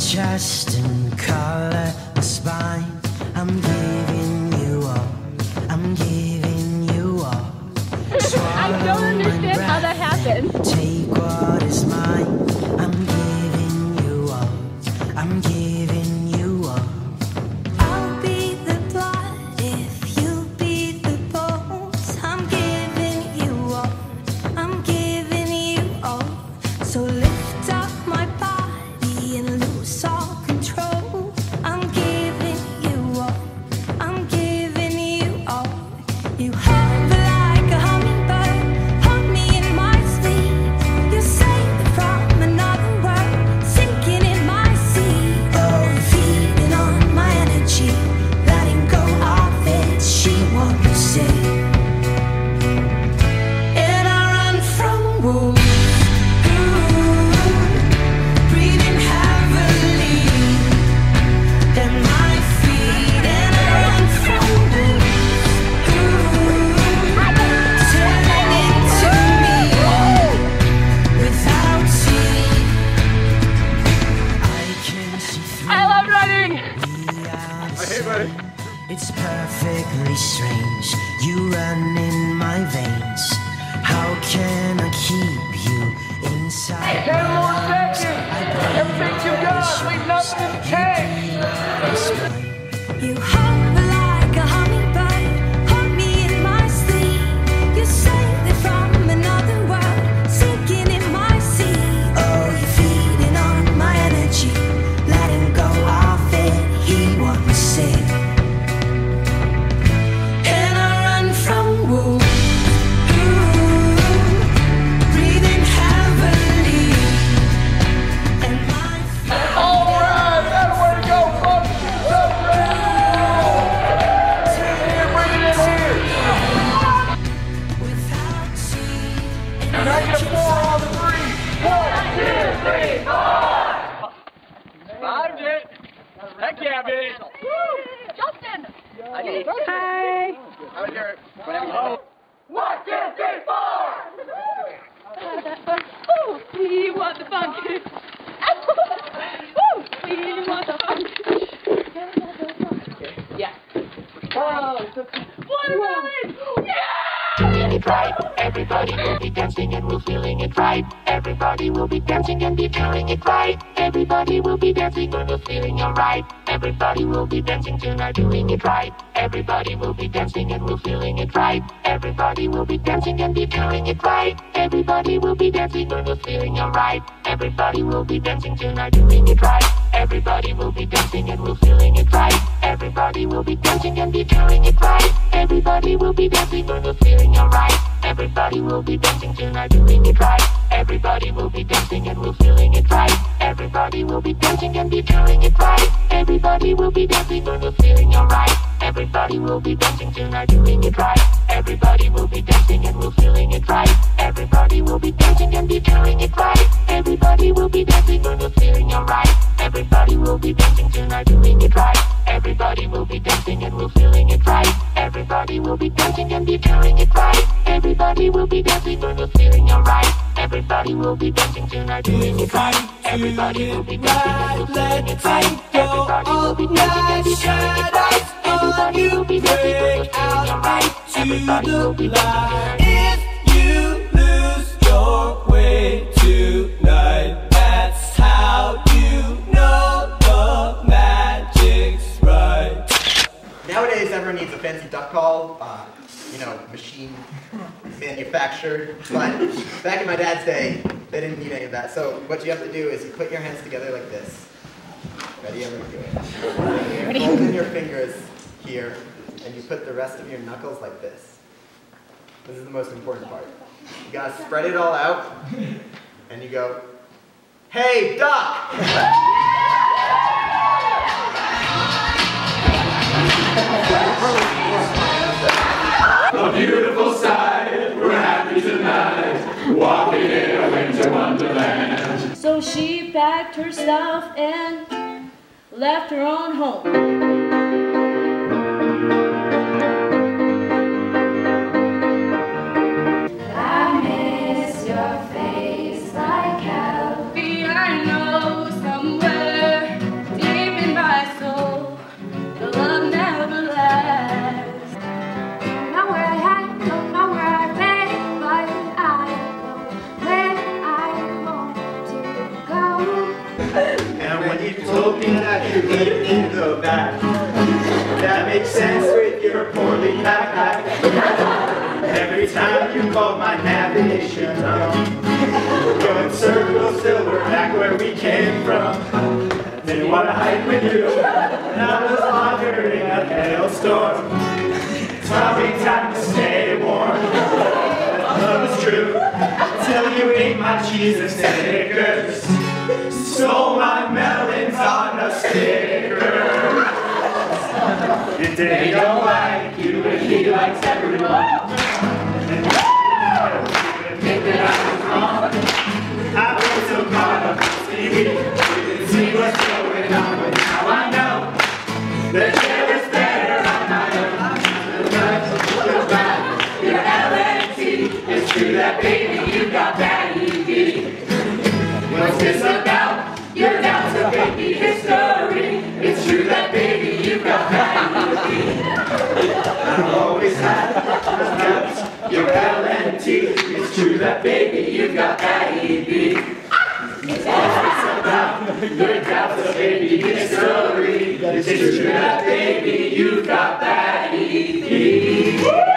chest and color You It's perfectly strange. You run in my veins. How can I keep you inside? Heck yeah. Justin. I did. Hi. I would hear it. Oh. One, two, three, four. Ooh, we want the funk. Ooh, we want the funk. Yeah. Oh, Watermelon. Yeah. feeling it right. Everybody will be dancing and we're feeling it right. Everybody will be dancing and be feeling it right. Everybody will be dancing and we're feeling alright. Everybody will be dancing tonight, doing it right. Everybody will be dancing and we're feeling it right. Everybody will be dancing and be feeling it right. Everybody will be dancing and we're feeling alright. Everybody will be dancing tonight, doing it right. Everybody will be dancing and we're feeling it right. Everybody will be dancing and be feeling it right. Everybody will be dancing and we're feeling alright. Everybody will be dancing tonight, doing it right. Everybody will be dancing and we're feeling it right. Everybody will be dancing and be feeling it right. Everybody will be dancing and we're feeling alright. Everybody will be dancing tonight, doing it right. Everybody will be dancing and we're feeling it right. Everybody will be dancing and be feeling it right. Everybody will be dancing and we're feeling alright. Everybody will be dancing tonight, doing it right. Everybody will be dancing and we're feeling it right. Everybody will be dancing and be feeling it right. Everybody will be dancing and we're feeling alright. Everybody will be dancing tonight, doing it right. Everybody will be dancing and we're feeling it right. Everybody will be dancing and be feeling it right. Everybody will be dancing and we're feeling alright. Everybody will be dancing tonight. Manufactured. But back in my dad's day, they didn't need any of that. So what you have to do is you put your hands together like this. Ready? Everyone do it. Ready? Fold your fingers here, and you put the rest of your knuckles like this. This is the most important part. You gotta spread it all out, and you go, "Hey, duck!" packed herself and left her own home. Told me that you lived in the back, that makes sense with your poorly backpack. Every time you called my navigation on, going circles till we're back where we came from. Didn't want to hike with you, I was wandering a hailstorm. Me time to stay warm. Love is true, till you ate my cheese and Snickers. Stole my melons And they don't like you, and he likes everyone. And you think I was wrong. I was so caught up in see what's going on, but now I know that there is better on my own. You're LNT. It's true that baby, you got bad ED. What's this about? You're down to baby history. It's true that baby, LNT. It's true that baby, you got always about your doubts of baby history. It's true that baby, you got bad ED.